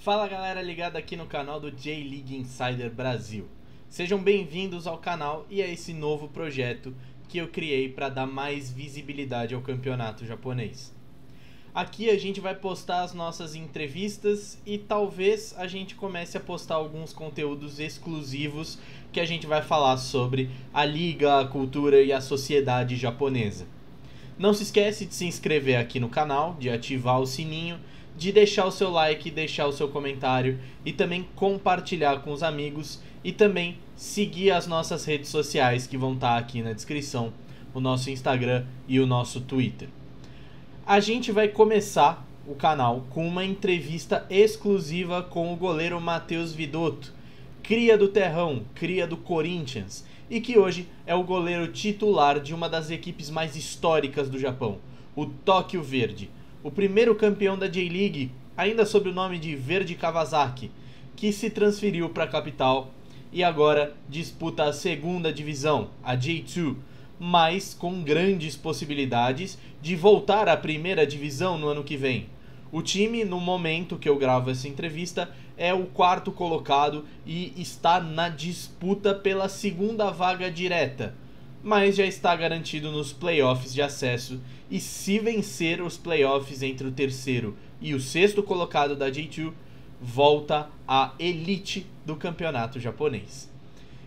Fala galera ligada aqui no canal do J-League Insider Brasil. Sejam bem-vindos ao canal e a esse novo projeto que eu criei para dar mais visibilidade ao campeonato japonês. Aqui a gente vai postar as nossas entrevistas e talvez a gente comece a postar alguns conteúdos exclusivos que a gente vai falar sobre a liga, a cultura e a sociedade japonesa. Não se esquece de se inscrever aqui no canal, de ativar o sininho, de deixar o seu like, deixar o seu comentário e também compartilhar com os amigos e também seguir as nossas redes sociais que vão estar aqui na descrição, o nosso Instagram e o nosso Twitter. A gente vai começar o canal com uma entrevista exclusiva com o goleiro Matheus Vidotto, cria do Terrão, cria do Corinthians, e que hoje é o goleiro titular de uma das equipes mais históricas do Japão, o Tóquio Verde, o primeiro campeão da J-League, ainda sob o nome de Verde Kawasaki, que se transferiu para a capital e agora disputa a segunda divisão, a J2, mas com grandes possibilidades de voltar à primeira divisão no ano que vem. O time, no momento que eu gravo essa entrevista, é o quarto colocado e está na disputa pela segunda vaga direta, mas já está garantido nos playoffs de acesso. E se vencer os playoffs entre o terceiro e o sexto colocado da J2, volta à elite do campeonato japonês.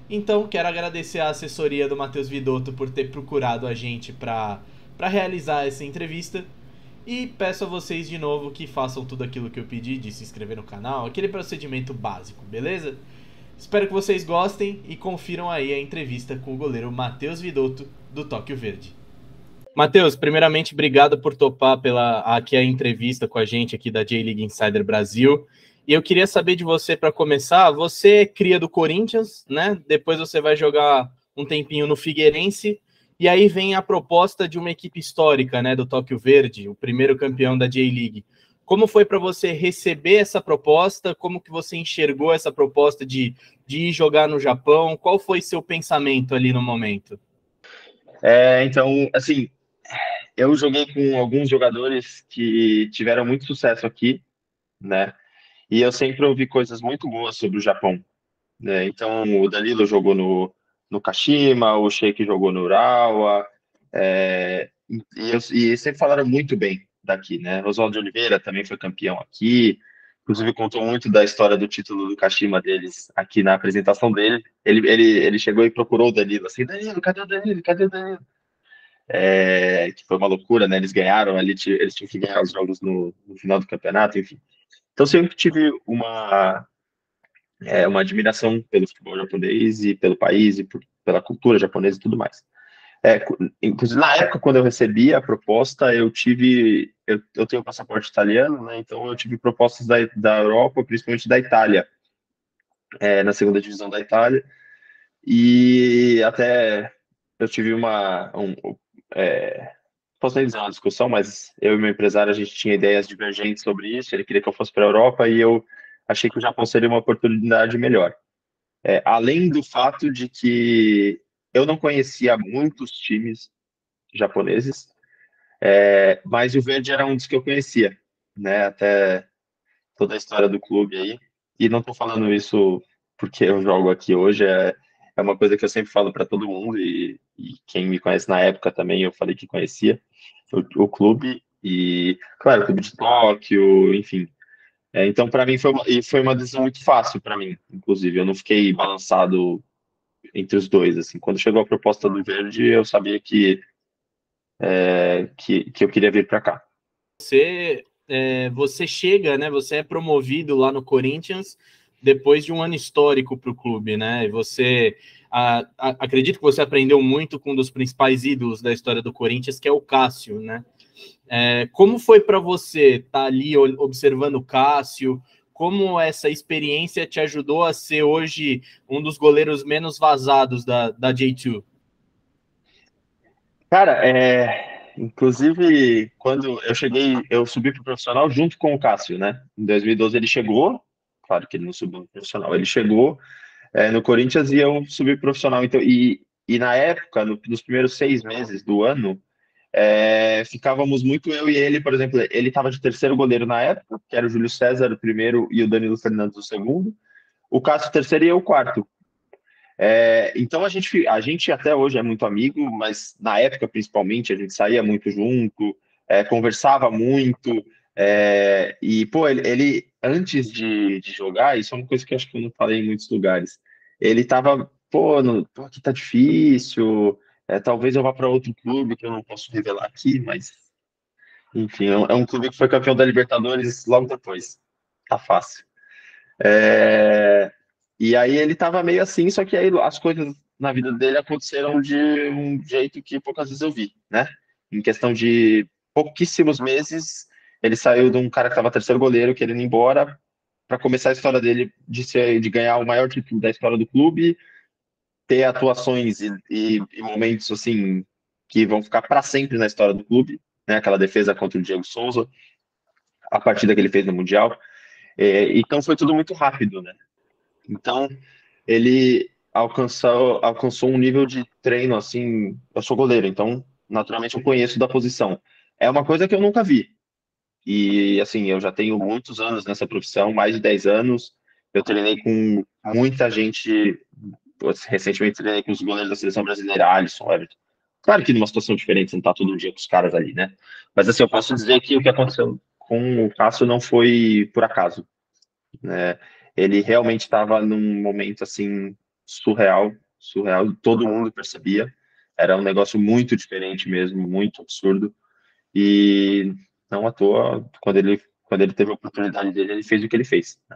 Então, quero agradecer a assessoria do Matheus Vidotto por ter procurado a gente para realizar essa entrevista. E peço a vocês de novo que façam tudo aquilo que eu pedi de se inscrever no canal, aquele procedimento básico, beleza? Espero que vocês gostem e confiram aí a entrevista com o goleiro Matheus Vidotto do Tóquio Verde. Matheus, primeiramente, obrigado por topar pela aqui a entrevista com a gente aqui da J-League Insider Brasil. E eu queria saber de você para começar, você é cria do Corinthians, né? Depois você vai jogar um tempinho no Figueirense e aí vem a proposta de uma equipe histórica, né, do Tóquio Verde, o primeiro campeão da J-League. Como foi para você receber essa proposta? Como que você enxergou essa proposta de, de ir jogar no Japão? Qual foi seu pensamento ali no momento? É, então, assim, eu joguei com alguns jogadores que tiveram muito sucesso aqui, né? E eu sempre ouvi coisas muito boas sobre o Japão. Né? Então, o Danilo jogou no, no Kashima, o Sheik jogou no Urawa, é, e, e, sempre falaram muito bem daqui, né? Oswaldo de Oliveira também foi campeão aqui, inclusive contou muito da história do título do Kashima deles aqui na apresentação dele. Ele, ele, ele chegou e procurou o Danilo, assim, Danilo, cadê o Danilo? Cadê o Danilo? É, que foi uma loucura, né? Eles ganharam ali, eles tinham que ganhar os jogos no, no final do campeonato, enfim. Então sempre tive uma é, uma admiração pelo futebol japonês e pelo país e por, pela cultura japonesa e tudo mais. É, inclusive na época quando eu recebi a proposta, eu tive eu, eu tenho passaporte italiano, né? Então eu tive propostas da, da Europa, principalmente da Itália, é, na segunda divisão da Itália e até eu tive uma um, é, posso nem dizer uma discussão, mas eu e meu empresário, a gente tinha ideias divergentes sobre isso, ele queria que eu fosse para a Europa e eu achei que o Japão seria uma oportunidade melhor. É, além do fato de que eu não conhecia muitos times japoneses, é, mas o Verde era um dos que eu conhecia, né, até toda a história do clube aí, e não estou falando isso porque eu jogo aqui hoje, é, é uma coisa que eu sempre falo para todo mundo, e, e, quem me conhece na época também, eu falei que conhecia o, o clube, e, claro, o clube de Tóquio, enfim. É, então, para mim, foi uma, foi uma decisão muito fácil para mim, inclusive, eu não fiquei balançado entre os dois, assim, quando chegou a proposta do Verde, eu sabia que, é, que, que eu queria vir para cá. Você, é, você chega, né, você é promovido lá no Corinthians, depois de um ano histórico para o clube, né? Você a, a, acredito que você aprendeu muito com um dos principais ídolos da história do Corinthians, que é o Cássio, né? É, como foi para você estar tá ali observando o Cássio? Como essa experiência te ajudou a ser hoje um dos goleiros menos vazados da, da J2? Cara, é, inclusive, quando eu cheguei, eu subi para o profissional junto com o Cássio, né? Em 2012 ele chegou, claro que ele não subiu no profissional, ele chegou é, no Corinthians e eu subi profissional. Então, e, e na época, no, nos primeiros seis meses do ano, é, ficávamos muito eu e ele, por exemplo, ele estava de terceiro goleiro na época, que era o Júlio César o primeiro e o Danilo Fernandes o segundo, o Cássio o terceiro e eu o quarto. É, então a gente, a gente até hoje é muito amigo, mas na época principalmente a gente saía muito junto, é, conversava muito, é, e pô, ele, ele antes de, de, jogar, isso é uma coisa que acho que eu não falei em muitos lugares, ele tava, pô, no, pô aqui tá difícil, é, talvez eu vá para outro clube que eu não posso revelar aqui, mas enfim, é um, é um, clube que foi campeão da Libertadores logo depois. Tá fácil. É, e aí ele tava meio assim, só que aí as coisas na vida dele aconteceram de um jeito que poucas vezes eu vi, né? Em questão de pouquíssimos meses, ele saiu de um cara que estava terceiro goleiro, querendo ir embora, para começar a história dele de, ser, de ganhar o maior título da história do clube, ter atuações e, e, e momentos assim que vão ficar para sempre na história do clube, né? Aquela defesa contra o Diego Souza, a partida que ele fez no Mundial. É, então foi tudo muito rápido, né? Então ele alcançou, alcançou um nível de treino assim. Eu sou goleiro, então naturalmente eu conheço da posição. É uma coisa que eu nunca vi. E assim, eu já tenho muitos anos nessa profissão, mais de 10 anos. Eu treinei com muita gente recentemente treinei com os goleiros da seleção brasileira, Alisson, Everton. Claro que numa situação diferente, você não tá todo dia com os caras ali, né? Mas assim, eu posso dizer que o que aconteceu com o Cássio não foi por acaso. Né? Ele realmente estava num momento assim surreal, surreal, todo mundo percebia. Era um negócio muito diferente mesmo, muito absurdo. E não à toa, quando ele, quando ele teve a oportunidade dele, ele fez o que ele fez. Né?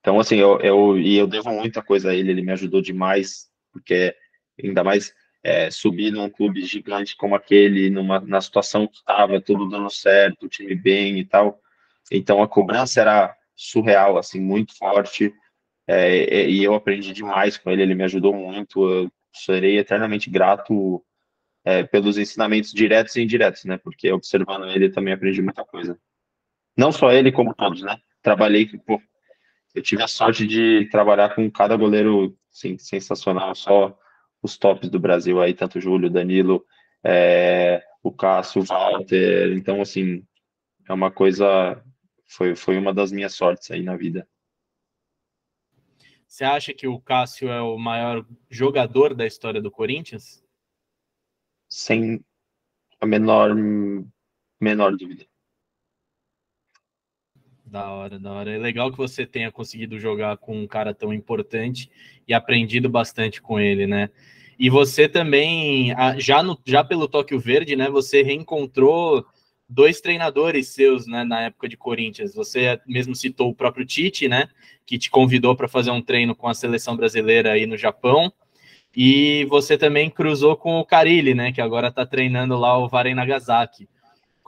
Então, assim, eu, eu, e eu devo muita coisa a ele, ele me ajudou demais, porque ainda mais é, subir num clube gigante como aquele, numa, na situação que estava, tudo dando certo, o time bem e tal. Então, a cobrança era surreal, assim, muito forte, é, e eu aprendi demais com ele, ele me ajudou muito, eu serei eternamente grato é, pelos ensinamentos diretos e indiretos, né, porque observando ele também aprendi muita coisa. Não só ele, como todos, né, trabalhei, pô, eu tive a sorte de trabalhar com cada goleiro sensacional, só os tops do Brasil aí, tanto o Júlio, Danilo, é, o Cássio, o Walter. Então, assim, é uma coisa. Foi, foi uma das minhas sortes aí na vida. Você acha que o Cássio é o maior jogador da história do Corinthians? Sem a menor, menor dúvida. Da hora, da hora. É legal que você tenha conseguido jogar com um cara tão importante e aprendido bastante com ele, né? E você também, já, no, já pelo Tóquio Verde, né? Você reencontrou dois treinadores seus, né? Na época de Corinthians. Você mesmo citou o próprio Tite, né? Que te convidou para fazer um treino com a seleção brasileira aí no Japão. E você também cruzou com o Carilli, né? Que agora está treinando lá o Varen Nagasaki.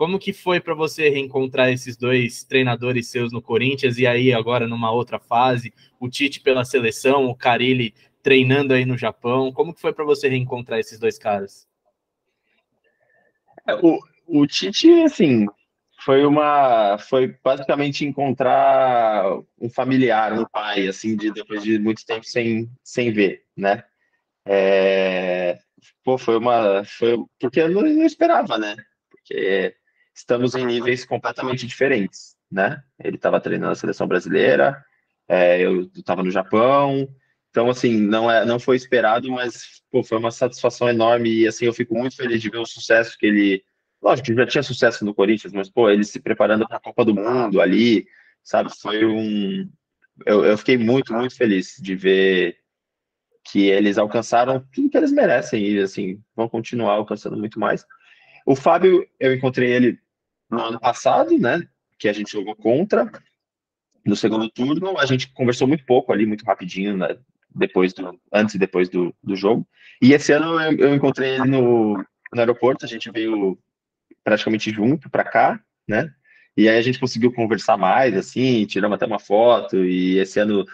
Como que foi para você reencontrar esses dois treinadores seus no Corinthians e aí agora numa outra fase, o Tite pela seleção, o Carilli treinando aí no Japão? Como que foi para você reencontrar esses dois caras? É, o, o Tite, assim, foi uma, foi basicamente encontrar um familiar, um pai, assim, de, depois de muito tempo sem, sem ver, né? É, pô, foi uma, foi porque eu não, não esperava, né? Porque estamos em níveis completamente diferentes, né? Ele estava treinando a seleção brasileira, é, eu estava no Japão, então assim não é, não foi esperado, mas pô, foi uma satisfação enorme e assim eu fico muito feliz de ver o sucesso que ele, lógico já tinha sucesso no Corinthians, mas pô, ele se preparando para a Copa do Mundo ali, sabe? Foi um, eu, eu fiquei muito muito feliz de ver que eles alcançaram tudo que eles merecem e assim vão continuar alcançando muito mais. O Fábio, eu encontrei ele no ano passado, né? Que a gente jogou contra. No segundo turno, a gente conversou muito pouco ali, muito rapidinho, né, depois do, antes e depois do, do jogo. E esse ano eu, eu encontrei ele no, no aeroporto, a gente veio praticamente junto para cá, né? E aí a gente conseguiu conversar mais, assim, tiramos até uma foto, e esse ano,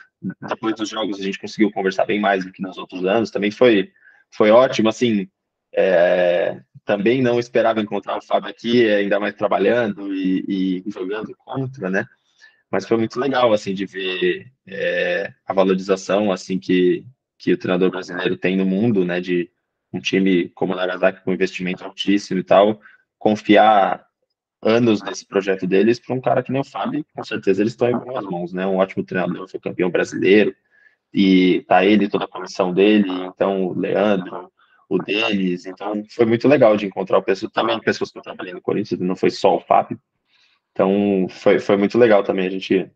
depois dos jogos, a gente conseguiu conversar bem mais do que nos outros anos, também foi, foi ótimo, assim, é, também não esperava encontrar o Fábio aqui, ainda mais trabalhando e, e jogando contra, né? Mas foi muito legal, assim, de ver é, a valorização, assim, que, que o treinador brasileiro tem no mundo, né? De, um time como o Nagasaki com investimento altíssimo e tal, confiar anos nesse projeto deles para um cara que nem o Fábio, com certeza eles estão em boas mãos, né? Um ótimo treinador, foi campeão brasileiro, e tá ele, toda a comissão dele, então o Leandro, o Denis, então foi muito legal de encontrar o pessoal, também pessoas que eu trabalhei no Corinthians, não foi só o Fábio, então foi, foi muito legal também a gente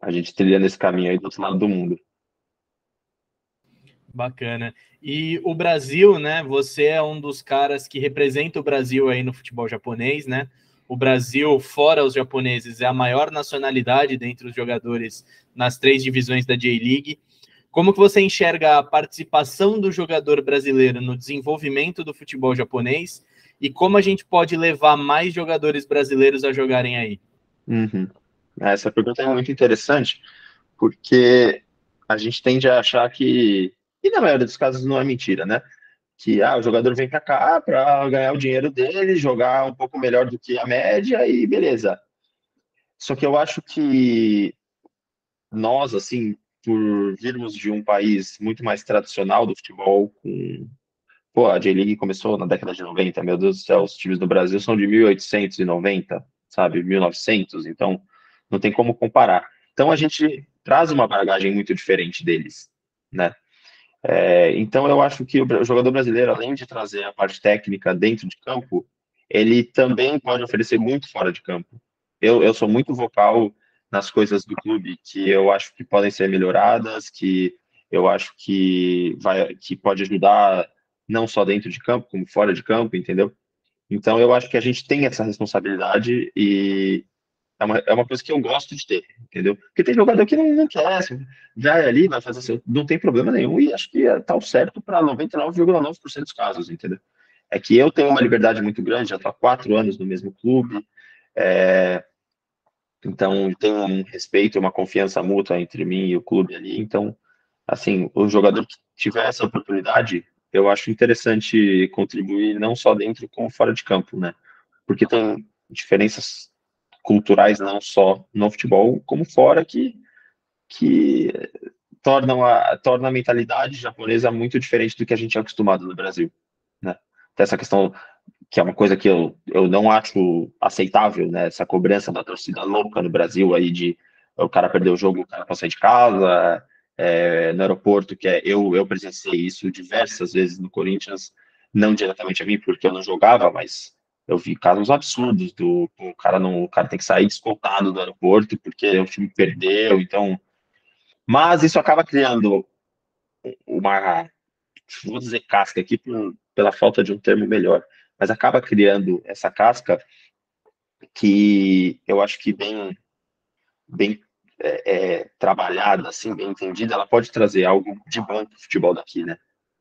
a gente trilha nesse caminho aí do outro lado do mundo. Bacana. E o Brasil, né? Você é um dos caras que representa o Brasil aí no futebol japonês, né? O Brasil, fora os japoneses, é a maior nacionalidade dentre os jogadores nas três divisões da J-League. Como que você enxerga a participação do jogador brasileiro no desenvolvimento do futebol japonês e como a gente pode levar mais jogadores brasileiros a jogarem aí? Uhum. Essa pergunta é muito interessante, porque a gente tende a achar que e na maioria dos casos não é mentira, né? Que ah, o jogador vem para cá para ganhar o dinheiro dele, jogar um pouco melhor do que a média e beleza. Só que eu acho que nós, assim, por virmos de um país muito mais tradicional do futebol, com. Pô, a J-League começou na década de 90, meu Deus do céu, os times do Brasil são de 1890, sabe, 1900, então não tem como comparar. Então a gente traz uma bagagem muito diferente deles, né? É, então, eu acho que o jogador brasileiro, além de trazer a parte técnica dentro de campo, ele também pode oferecer muito fora de campo. Eu, eu sou muito vocal nas coisas do clube que eu acho que podem ser melhoradas, que eu acho que vai que pode ajudar não só dentro de campo, como fora de campo, entendeu? Então, eu acho que a gente tem essa responsabilidade e, é uma, é uma coisa que eu gosto de ter, entendeu? Porque tem jogador que não, não quer, assim, vai ali, vai fazer assim, não tem problema nenhum, e acho que tá o certo para 99,9% dos casos, entendeu? É que eu tenho uma liberdade muito grande, já estou há quatro anos no mesmo clube, é, então tem um respeito, uma confiança mútua entre mim e o clube ali, então, assim, o jogador que tiver essa oportunidade, eu acho interessante contribuir não só dentro como fora de campo, né? Porque tem diferenças culturais, não só no futebol, como fora, que, que tornam a, torna a mentalidade japonesa muito diferente do que a gente é acostumado no Brasil. Né? Essa questão que é uma coisa que eu, eu não acho aceitável, né? Essa cobrança da torcida louca no Brasil aí de o cara perdeu o jogo, o cara sair de casa, é, no aeroporto, que é, eu, eu presenciei isso diversas vezes no Corinthians, não diretamente a mim, porque eu não jogava, mas eu vi casos absurdos do o cara não, o cara tem que sair descontado do aeroporto porque o time perdeu, então. Mas isso acaba criando uma, vou dizer casca aqui pela falta de um termo melhor, mas acaba criando essa casca que eu acho que bem, bem é, é, trabalhada, assim, bem entendida, ela pode trazer algo de bom para o futebol daqui, né?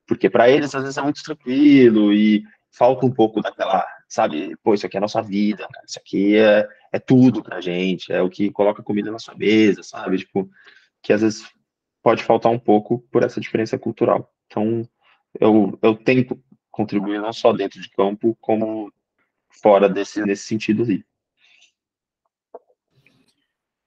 Porque para eles às vezes é muito tranquilo e falta um pouco daquela, sabe, pô, isso aqui é a nossa vida, cara, isso aqui é, é tudo pra gente, é o que coloca comida na sua mesa, sabe, tipo, que às vezes pode faltar um pouco por essa diferença cultural. Então, eu, eu tento contribuir não só dentro de campo, como fora desse, nesse sentido ali.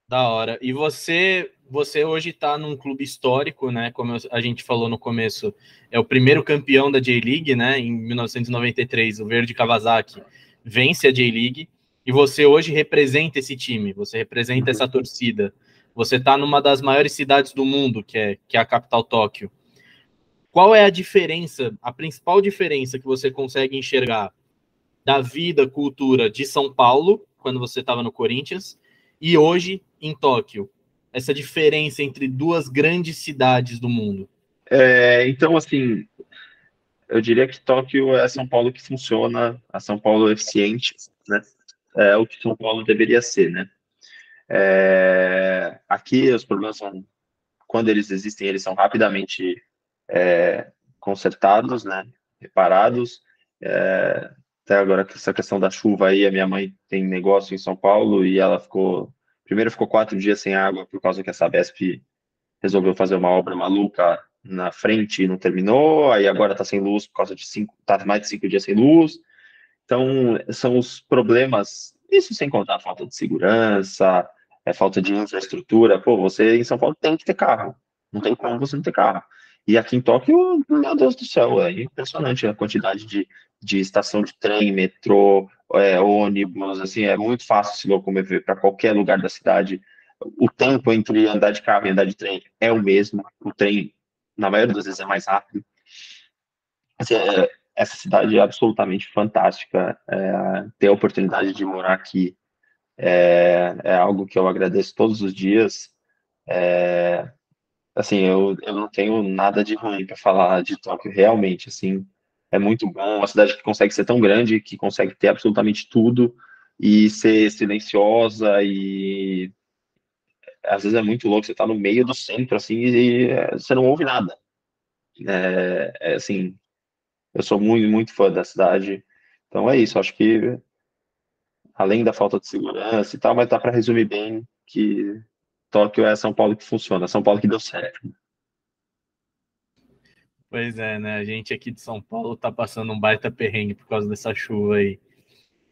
Da hora. E você você hoje está num clube histórico, né? Como a gente falou no começo, é o primeiro campeão da J-League, né? Em 1993, o Verde Kawasaki vence a J-League e você hoje representa esse time, você representa essa torcida. Você está numa das maiores cidades do mundo, que é, que é a capital Tóquio. Qual é a diferença, a principal diferença que você consegue enxergar da vida, cultura de São Paulo, quando você estava no Corinthians, e hoje em Tóquio? essa diferença entre duas grandes cidades do mundo? É, então, assim, eu diria que Tóquio é São Paulo que funciona, a São Paulo eficiente, né? É o que São Paulo deveria ser, né? É, aqui os problemas são, quando eles existem, eles são rapidamente é, consertados, né? Reparados. É, até agora, essa questão da chuva aí, a minha mãe tem negócio em São Paulo e ela ficou Primeiro ficou quatro dias sem água por causa que a Sabesp resolveu fazer uma obra maluca na frente e não terminou. Aí agora está sem luz por causa de cinco, tá mais de cinco dias sem luz. Então são os problemas. Isso sem contar a falta de segurança, é falta de infraestrutura. Pô, você em São Paulo tem que ter carro. Não tem como você não ter carro. E aqui em Tóquio, meu Deus do céu, é impressionante a quantidade de, de estação de trem, metrô, é, ônibus, assim, é muito fácil se locomover para qualquer lugar da cidade. O tempo entre andar de carro e andar de trem é o mesmo. O trem, na maioria das vezes, é mais rápido. Assim, é, essa cidade é absolutamente fantástica. É, ter a oportunidade de morar aqui é, é, algo que eu agradeço todos os dias. É, assim, eu, eu não tenho nada de ruim para falar de Tóquio, realmente, assim, é muito bom, uma cidade que consegue ser tão grande, que consegue ter absolutamente tudo, e ser silenciosa, e às vezes é muito louco, você tá no meio do centro, assim, e você não ouve nada. É, é assim, eu sou muito, muito fã da cidade, então é isso, acho que além da falta de segurança e tal, mas dá para resumir bem que Tóquio é São Paulo que funciona, São Paulo que deu certo. Pois é, né? A gente aqui de São Paulo tá passando um baita perrengue por causa dessa chuva aí.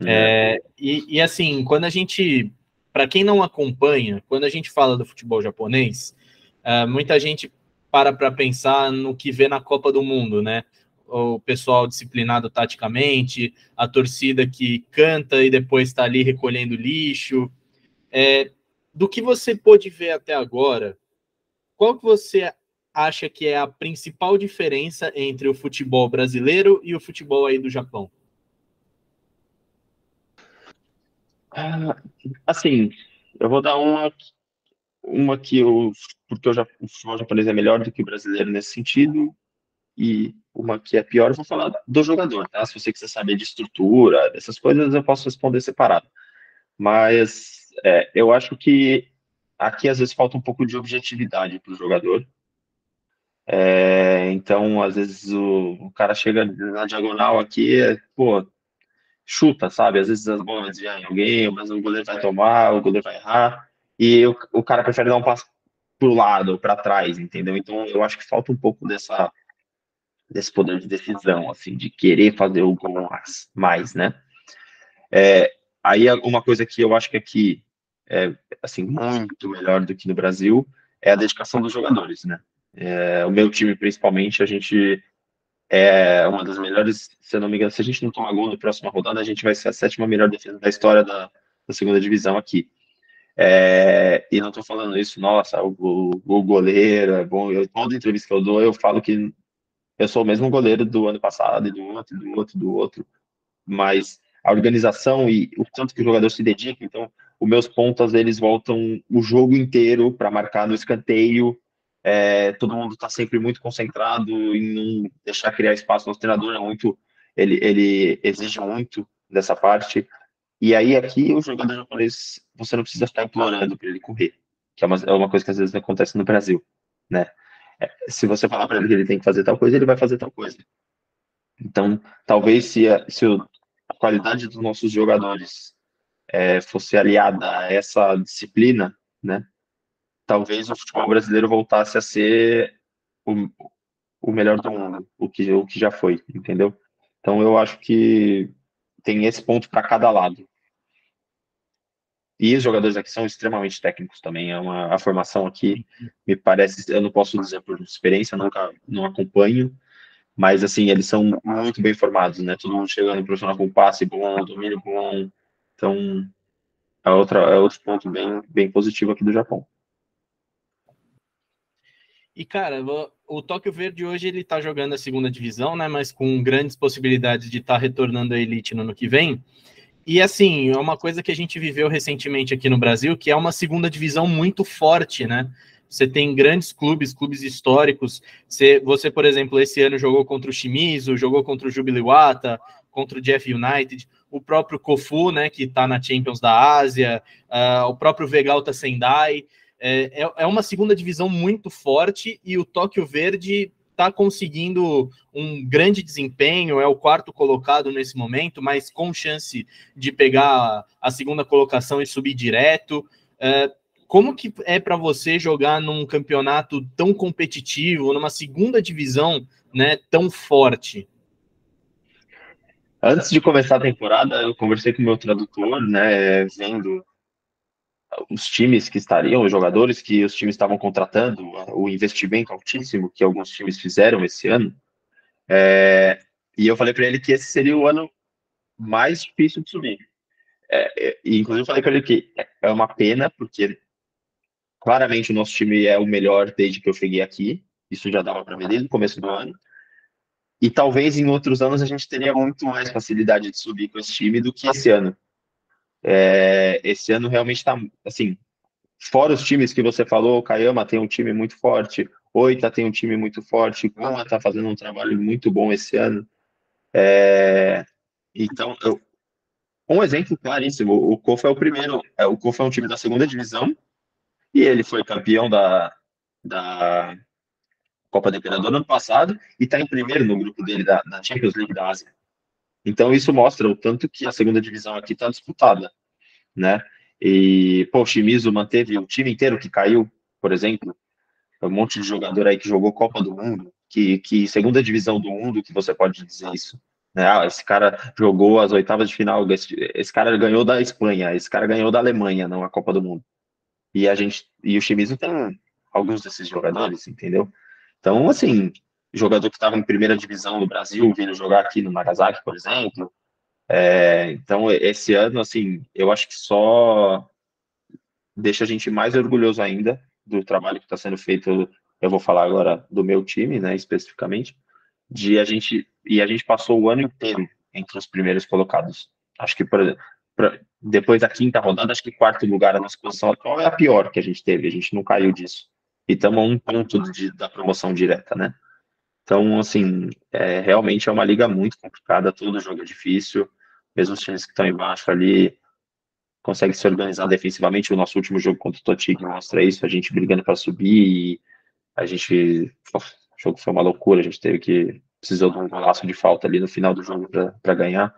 É. É, e, e assim, quando a gente, para quem não acompanha, quando a gente fala do futebol japonês, é, muita gente para para pensar no que vê na Copa do Mundo, né? O pessoal disciplinado taticamente, a torcida que canta e depois está ali recolhendo lixo. É, do que você pôde ver até agora, qual que você acha que é a principal diferença entre o futebol brasileiro e o futebol aí do Japão? Ah, assim, eu vou dar uma, uma que eu, porque eu já, o futebol japonês é melhor do que o brasileiro nesse sentido, e uma que é pior, eu vou falar do jogador, tá? Se você quiser saber de estrutura, dessas coisas, eu posso responder separado. Mas é, eu acho que aqui às vezes falta um pouco de objetividade para o jogador. É, então, às vezes o, o, cara chega na diagonal aqui, é, pô, chuta, sabe? Às vezes as bolas desviam em alguém, mas o goleiro vai tomar, o goleiro vai errar, e o, o cara prefere dar um passo pro lado para trás, entendeu? Então, eu acho que falta um pouco dessa desse poder de decisão, assim, de querer fazer o gol mais, né? É, aí uma coisa que eu acho que aqui é assim muito melhor do que no Brasil é a dedicação dos jogadores, né? É, o meu time, principalmente, a gente é uma das melhores, se eu não me engano, se a gente não tomar gol na próxima rodada, a gente vai ser a sétima melhor defesa da história da, da segunda divisão aqui. É, e não estou falando isso, nossa, o, o, o, goleiro é bom. Eu, toda entrevista que eu dou, eu falo que eu sou o mesmo goleiro do ano passado, e do outro, do outro, do outro. Mas a organização e o tanto que o jogador se dedica, então, os meus pontas, eles voltam o jogo inteiro para marcar no escanteio, é, todo mundo está sempre muito concentrado em não deixar criar espaço. Nosso treinador é muito, ele, ele exige muito dessa parte. E aí aqui o jogador japonês, você não precisa ficar implorando para ele correr, que é uma, é uma coisa que às vezes acontece no Brasil, né? É, se você falar para ele que ele tem que fazer tal coisa, ele vai fazer tal coisa. Então, talvez se se a qualidade dos nossos jogadores é, fosse aliada a essa disciplina, né? talvez o futebol brasileiro voltasse a ser o, o melhor do mundo, o que, o que já foi, entendeu? Então eu acho que tem esse ponto para cada lado. E os jogadores aqui são extremamente técnicos também. É uma, a formação aqui me parece, eu não posso dizer por experiência, nunca não acompanho, mas assim eles são muito bem formados, né? Todo mundo chegando profissional com passe bom, domínio bom. Então é outra é outro ponto bem bem positivo aqui do Japão. E, cara, o Tóquio Verde hoje ele tá jogando a segunda divisão, né? Mas com grandes possibilidades de estar tá retornando à elite no ano que vem. E assim, é uma coisa que a gente viveu recentemente aqui no Brasil, que é uma segunda divisão muito forte, né? Você tem grandes clubes, clubes históricos. Você, você, por exemplo, esse ano jogou contra o Shimizu, jogou contra o Jubileewata, contra o Jeff United, o próprio Kofu, né, que está na Champions da Ásia, uh, o próprio Vegalta Sendai. É, é, é uma segunda divisão muito forte e o Tóquio Verde está conseguindo um grande desempenho, é o quarto colocado nesse momento, mas com chance de pegar a segunda colocação e subir direto. É, como que é para você jogar num campeonato tão competitivo, numa segunda divisão, né, tão forte? Antes de começar a temporada, eu conversei com o meu tradutor, né, vendo os times que estariam, os jogadores que os times estavam contratando, o investimento altíssimo que alguns times fizeram esse ano. É, e eu falei para ele que esse seria o ano mais difícil de subir. É, é, e inclusive eu falei para ele que é uma pena, porque claramente o nosso time é o melhor desde que eu cheguei aqui. Isso já dava para ver desde o começo do ano. E talvez em outros anos a gente teria muito mais facilidade de subir com esse time do que esse ano. É, esse ano realmente está, assim, fora os times que você falou, o Kayama tem um time muito forte, Oita tem um time muito forte, Gama está fazendo um trabalho muito bom esse ano. É, então, eu, um exemplo claríssimo, o Kofa é o primeiro, é, o Kofa é um time da segunda divisão, e ele foi campeão da, da Copa do Imperador no ano passado, e está em primeiro no grupo dele da, da Champions League da Ásia. Então isso mostra o tanto que a segunda divisão aqui está disputada, né? E, pô, o Shimizu manteve o time inteiro que caiu, por exemplo, um monte de jogador aí que jogou Copa do Mundo, que, que segunda divisão do mundo, que você pode dizer isso. Né? Ah, esse cara jogou as oitavas de final, esse, esse cara ganhou da Espanha, esse cara ganhou da Alemanha, não a Copa do Mundo. E a gente, e o Shimizu tem alguns desses jogadores, entendeu? Então, assim, jogador que estava em primeira divisão no Brasil, vindo jogar aqui no Nagasaki, por exemplo. É, então, esse ano, assim, eu acho que só deixa a gente mais orgulhoso ainda do trabalho que está sendo feito. Eu vou falar agora do meu time, né, especificamente, de a gente e a gente passou o ano inteiro entre os primeiros colocados. Acho que por, por, depois da quinta rodada, acho que quarto lugar a nossa posição atual é a pior que a gente teve. A gente não caiu disso e estamos a um ponto de, da promoção direta, né? Então, assim, é, realmente é uma liga muito complicada, todo jogo é difícil, mesmo os times que estão embaixo ali conseguem se organizar defensivamente. O nosso último jogo contra o Totig mostra isso, a gente brigando para subir e a gente. O jogo foi uma loucura, a gente teve que. precisou de um golaço de falta ali no final do jogo para ganhar.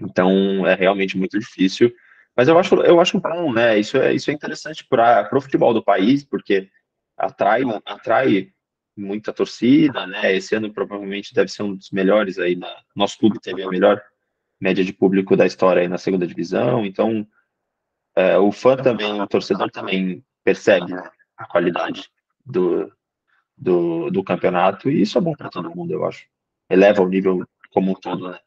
Então, é realmente muito difícil. Mas eu acho, eu acho bom, né? Isso é, isso é interessante para o futebol do país, porque atrai, atrai muita torcida, né? Esse ano provavelmente deve ser um dos melhores aí. Na, nosso clube teve a melhor média de público da história aí na segunda divisão, então é, o fã também, o torcedor também percebe a qualidade do, do, do, campeonato e isso é bom para todo mundo, eu acho. Eleva o nível como um todo, né?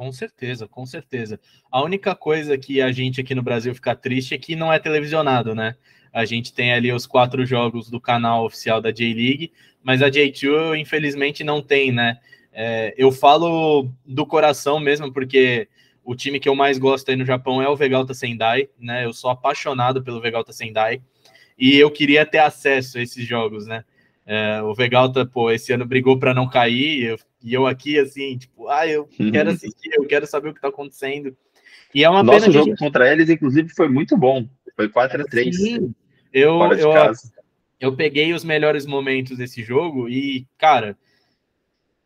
Com certeza, com certeza. A única coisa que a gente aqui no Brasil fica triste é que não é televisionado, né? A gente tem ali os quatro jogos do canal oficial da J-League, mas a J2 infelizmente não tem, né? É, eu falo do coração mesmo, porque o time que eu mais gosto aí no Japão é o Vegalta Sendai, né? Eu sou apaixonado pelo Vegalta Sendai e eu queria ter acesso a esses jogos, né? É, o Vegalta, pô, esse ano brigou para não cair eu, e eu aqui, assim, tipo, ah, eu uhum. quero assistir, eu quero saber o que tá acontecendo. E é uma Nosso pena jogo gente... contra eles, inclusive, foi muito bom. Foi 4 a 3 Sim, eu, eu, eu peguei os melhores momentos desse jogo e, cara,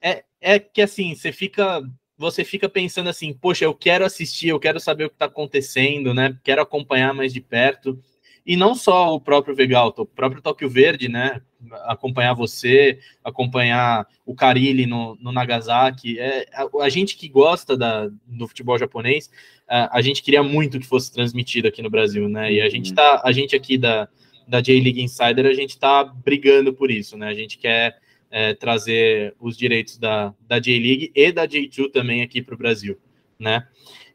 é, é que assim, você fica você fica pensando assim, poxa, eu quero assistir, eu quero saber o que está acontecendo, né? Quero acompanhar mais de perto. E não só o próprio Vegalto, o próprio Tóquio Verde, né? Acompanhar você, acompanhar o Carilli no, no Nagasaki. É, a, a, gente que gosta da, do futebol japonês, a, a, gente queria muito que fosse transmitido aqui no Brasil, né? E a gente uhum. tá, a gente aqui da, da J-League Insider, a gente tá brigando por isso, né? A gente quer é, trazer os direitos da, da J-League e da J2 também aqui para o Brasil, né?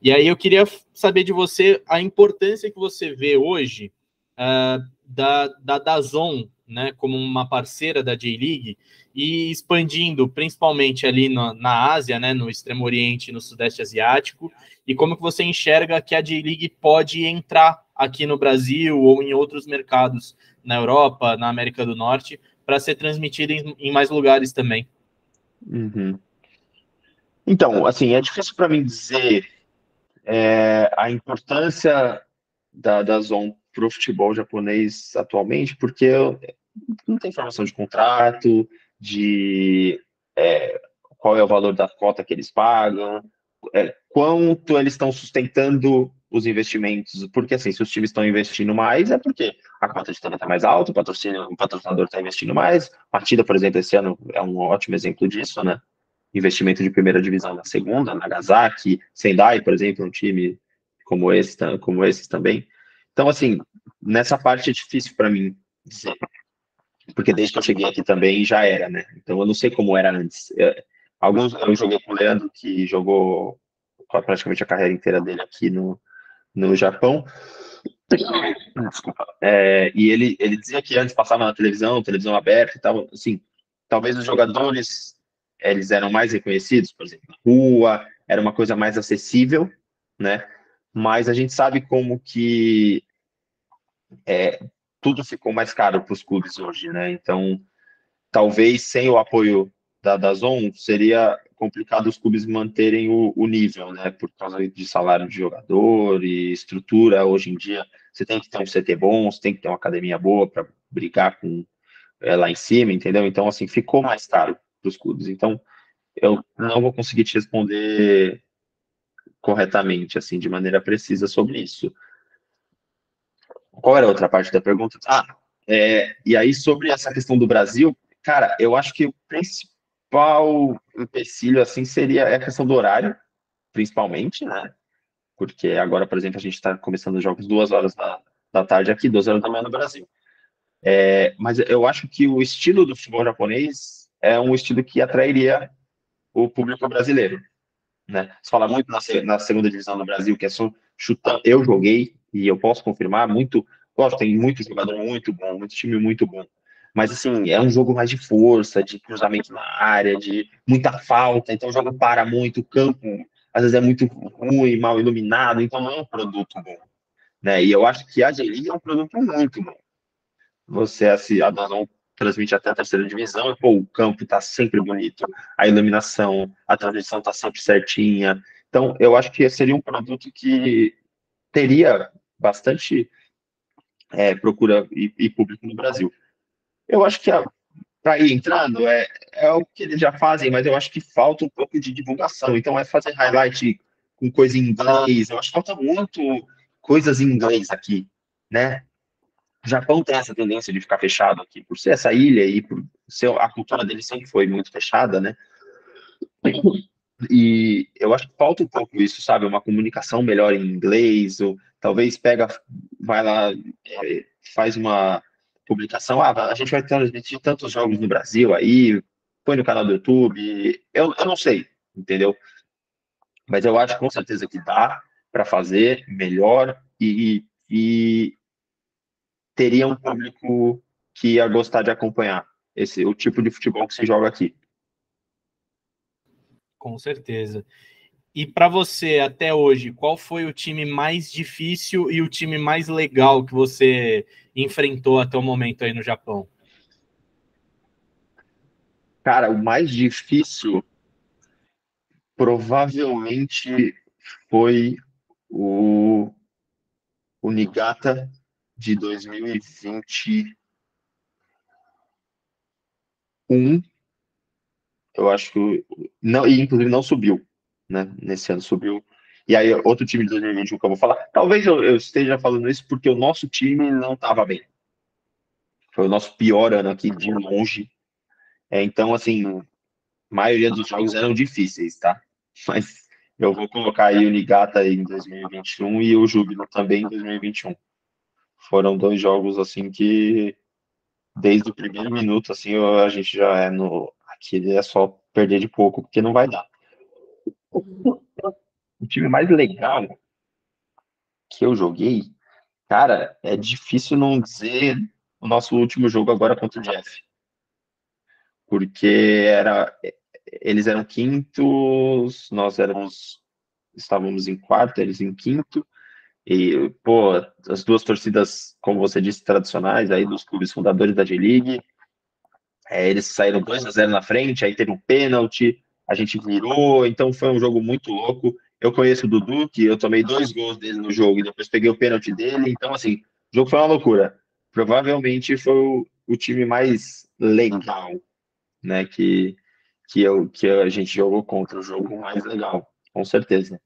E aí eu queria saber de você a importância que você vê hoje uh, da, da Dazon, né, como uma parceira da J-League e expandindo principalmente ali no, na Ásia, né, no Extremo Oriente, no Sudeste Asiático, e como que você enxerga que a J-League pode entrar aqui no Brasil ou em outros mercados na Europa, na América do Norte, para ser transmitida em, em, mais lugares também. Uhum. Então, assim, é difícil para mim dizer é, a importância da, da Zon para o futebol japonês atualmente, porque eu, não tem informação de contrato, de é, qual é o valor da cota que eles pagam, é, quanto eles estão sustentando os investimentos, porque assim, se os times estão investindo mais, é porque a cota de TV está mais alta, o patrocínio, o patrocinador está investindo mais. Partida, por exemplo, esse ano é um ótimo exemplo disso, né? Investimento de primeira divisão na segunda, Nagasaki, Sendai, por exemplo, um time como esse, como esses também. Então, assim, nessa parte é difícil para mim dizer, porque desde que eu cheguei aqui também já era, né? Então eu não sei como era antes. É, alguns eu joguei com o Leandro, que jogou praticamente a carreira inteira dele aqui no, no Japão. Desculpa. É, e ele, ele dizia que antes passava na televisão, televisão aberta e tal, assim, talvez os jogadores eles eram mais reconhecidos, por exemplo, na rua, era uma coisa mais acessível, né? Mas a gente sabe como que é, tudo ficou mais caro para os clubes hoje, né? Então, talvez sem o apoio da Dazon seria complicado os clubes manterem o, o, nível, né? Por causa de salário de jogador e estrutura. Hoje em dia, você tem que ter um CT bom, você tem que ter uma academia boa para brigar com é, lá em cima, entendeu? Então, assim, ficou mais caro para os clubes. Então, eu não vou conseguir te responder corretamente, assim, de maneira precisa sobre isso. Qual era a outra parte da pergunta? Ah, é, e aí sobre essa questão do Brasil, cara, eu acho que o principal empecilho, assim, seria a questão do horário, principalmente, né? Porque agora, por exemplo, a gente está começando os jogos duas horas da, da tarde aqui, duas horas da manhã no Brasil. É, mas eu acho que o estilo do futebol japonês é um estilo que atrairia o público brasileiro. Né? Você fala muito na, na segunda divisão do Brasil, que é só chutando. Eu joguei, e eu posso confirmar, muito. Lógico, tem muito jogador muito bom, muito time muito bom. Mas, assim, é um jogo mais de força, de cruzamento na área, de muita falta. Então, o jogo para muito, o campo às vezes é muito ruim, mal iluminado. Então, não é um produto bom. Né? E eu acho que a G-League é um produto muito bom. Você, assim, a Dazon transmite até a terceira divisão, e, pô, o campo está sempre bonito, a iluminação, a transmissão está sempre certinha. Então, eu acho que seria um produto que teria bastante é, procura e, e, público no Brasil. Eu acho que para ir entrando é, é o que eles já fazem, mas eu acho que falta um pouco de divulgação. Então é fazer highlight com coisa em inglês. Eu acho que falta muito coisas em inglês aqui, né? O Japão tem essa tendência de ficar fechado aqui, por ser essa ilha e por ser a cultura dele sempre foi muito fechada, né? E eu acho que falta um pouco isso, sabe? Uma comunicação melhor em inglês, ou talvez pega, vai lá, é, faz uma publicação, ah, a gente vai transmitir tantos jogos no Brasil aí, põe no canal do YouTube, eu, eu não sei, entendeu? Mas eu acho com certeza que dá para fazer melhor e, e teria um público que ia gostar de acompanhar esse o tipo de futebol que se joga aqui. Com certeza. E para você, até hoje, qual foi o time mais difícil e o time mais legal que você enfrentou até o momento aí no Japão? Cara, o mais difícil provavelmente foi o, o Nigata de 2021. Eu acho que não, e inclusive não subiu né? Nesse ano subiu. E aí, outro time de 2021 que eu vou falar. Talvez eu, eu esteja falando isso porque o nosso time não estava bem. Foi o nosso pior ano aqui de longe. É, então, assim, a maioria dos jogos eram difíceis, tá? Mas eu vou colocar aí o Nigata em 2021 e o Júbilo também em 2021. Foram dois jogos, assim, que desde o primeiro minuto, assim, a gente já é no. Aqui é só perder de pouco, porque não vai dar. O time mais legal que eu joguei, cara, é difícil não dizer o nosso último jogo agora contra o Jeff. Porque era, eles eram quintos, nós éramos, estávamos em quarto, eles em quinto. E, pô, as duas torcidas, como você disse, tradicionais aí dos clubes fundadores da G-League, é, eles saíram 2 a 0 na frente, aí teve um pênalti, a gente virou, então foi um jogo muito louco. Eu conheço o Dudu, que eu tomei dois gols dele no jogo e depois peguei o pênalti dele, então assim, o jogo foi uma loucura. Provavelmente foi o, o time mais legal, né, que, que, eu, que a gente jogou contra, o jogo mais legal, com certeza.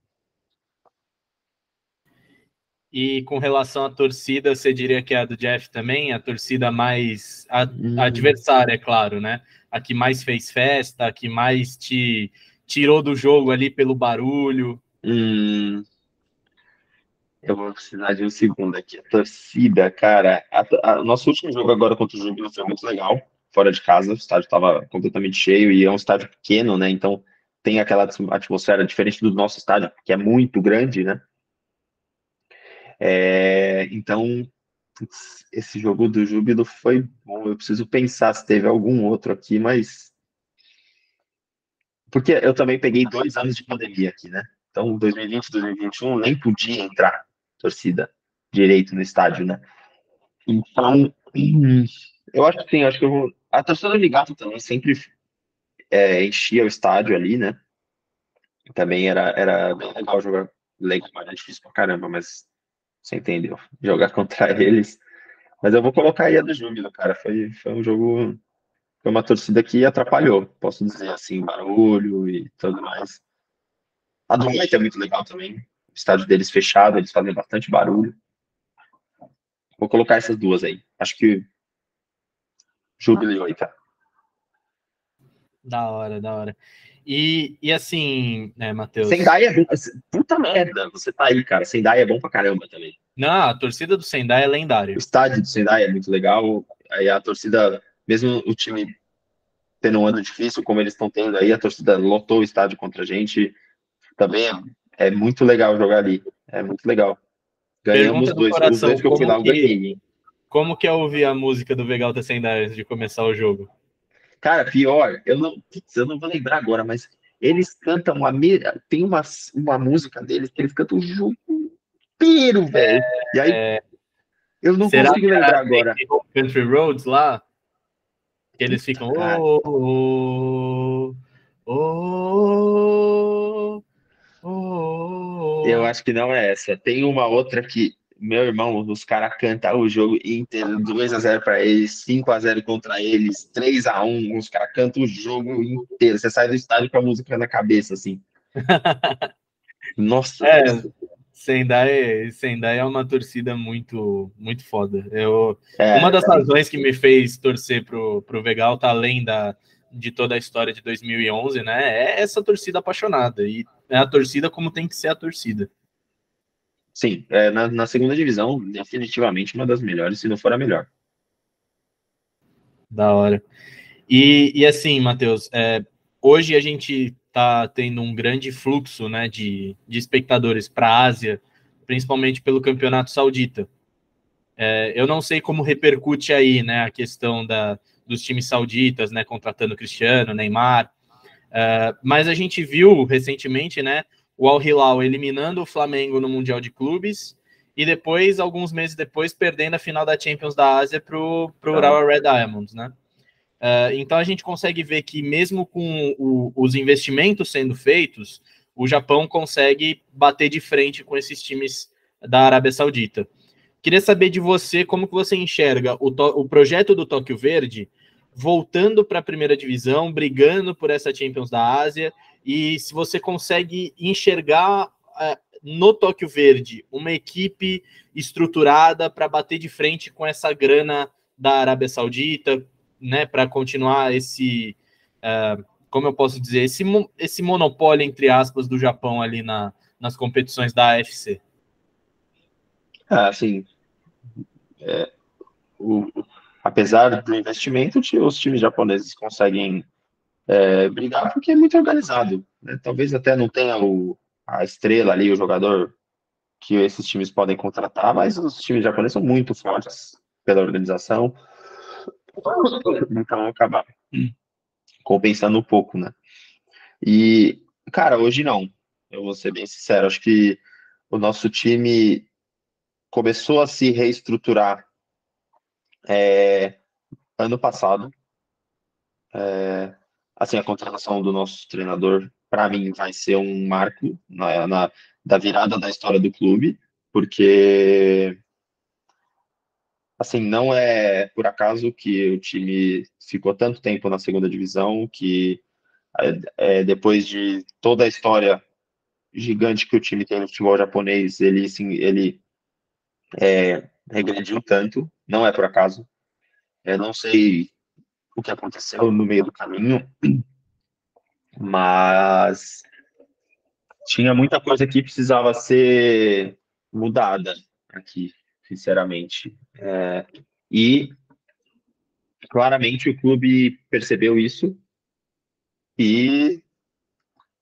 E com relação à torcida, você diria que é a do Jeff também, a torcida mais a, hum. adversária, é claro, né? a que mais fez festa, a que mais te tirou do jogo ali pelo barulho? Hum, Eu vou precisar de um segundo aqui. A torcida, cara. O nosso último jogo agora contra o Júbilo foi muito legal. Fora de casa, o estádio estava completamente cheio e é um estádio pequeno, né? Então tem aquela atmosfera diferente do nosso estádio, que é muito grande, né? É, então, esse jogo do Júbilo foi bom. Eu preciso pensar se teve algum outro aqui, mas. Porque eu também peguei dois anos de pandemia aqui, né? Então, 2020, 2021, nem podia entrar torcida direito no estádio, né? Então, eu acho que sim, acho que eu vou. A torcida do Ligato também sempre é, enchia o estádio ali, né? Também era, era bem legal jogar. Legal, mas é difícil pra caramba, mas você entendeu? Jogar contra eles. Mas eu vou colocar aí a do Júbilo, cara. Foi, foi um jogo. Foi uma torcida que atrapalhou, posso dizer assim, barulho e tudo mais. A do White é muito legal também. O estádio deles fechado, eles fazem bastante barulho. Vou colocar essas duas aí. Acho que Júbilo e Oita. Da hora, da hora. E, e assim, né, Matheus? Sendai é puta merda, você tá aí, cara. Sendai é bom pra caramba também. Não, a torcida do Sendai é lendária. O estádio do Sendai é muito legal. Aí a torcida, mesmo o time tendo um ano difícil, como eles estão tendo aí, a torcida lotou o estádio contra a gente. Também é, é muito legal jogar ali. É muito legal. Ganhamos do dois, coração, os dois que eu fui lá, eu ganhei. Como que é ouvir a música do Vegalta Sendai antes de começar o jogo? Cara, pior, eu não, eu não vou lembrar agora, mas eles cantam uma. Tem uma, uma música deles que eles cantam o jogo inteiro, velho. E aí. É... Eu não Será consigo lembrar agora. Country Roads lá? Que eles ficam. Oh, oh, oh, oh, oh, Eu acho que não é essa. Tem uma outra que meu irmão, os caras cantam o jogo inteiro, 2x0 para eles, 5x0 contra eles, 3x1, os caras cantam o jogo inteiro. Você sai do estádio com a música na cabeça, assim. Nossa. É, Sendai, Sendai é uma torcida muito, muito foda. Eu, é, uma das é. razões que me fez torcer pro, pro Vegal, tá além da, de toda a história de 2011, né? É essa torcida apaixonada. E é a torcida como tem que ser a torcida. Sim, é, na, na, segunda divisão, definitivamente uma das melhores, se não for a melhor. Da hora. E, e assim, Matheus, é, hoje a gente está tendo um grande fluxo né, de, de espectadores para a Ásia, principalmente pelo campeonato saudita. É, eu não sei como repercute aí né, a questão da, dos times sauditas, né, contratando Cristiano, Neymar, é, mas a gente viu recentemente né, o Al Hilal eliminando o Flamengo no Mundial de Clubes e depois, alguns meses depois, perdendo a final da Champions da Ásia para o Urawa Red Diamonds, né? Uh, então a gente consegue ver que mesmo com o, os investimentos sendo feitos, o Japão consegue bater de frente com esses times da Arábia Saudita. Queria saber de você como que você enxerga o, o projeto do Tóquio Verde voltando para a primeira divisão, brigando por essa Champions da Ásia e se você consegue enxergar é, no Tóquio Verde uma equipe estruturada para bater de frente com essa grana da Arábia Saudita, né, para continuar esse, é, como eu posso dizer, esse, esse monopólio, entre aspas, do Japão ali na, nas competições da AFC? Ah, assim, é, o, apesar do investimento, os times japoneses conseguem é, brigar porque é muito organizado. Né? Talvez até não tenha o, a estrela ali, o jogador que esses times podem contratar, mas os times japoneses são muito fortes pela organização. Então acaba compensando um pouco, né? E, cara, hoje não. Eu vou ser bem sincero. Acho que o nosso time começou a se reestruturar é, ano passado. É, assim, a contratação do nosso treinador, para mim, vai ser um marco na, na, da virada da história do clube, porque assim, não é por acaso que o time ficou tanto tempo na segunda divisão, que é, é, depois de toda a história gigante que o time tem no futebol japonês, ele, sim, ele é, regrediu tanto, não é por acaso. Eu não sei o que aconteceu no meio do caminho, mas tinha muita coisa que precisava ser mudada aqui, sinceramente. É, e claramente o clube percebeu isso e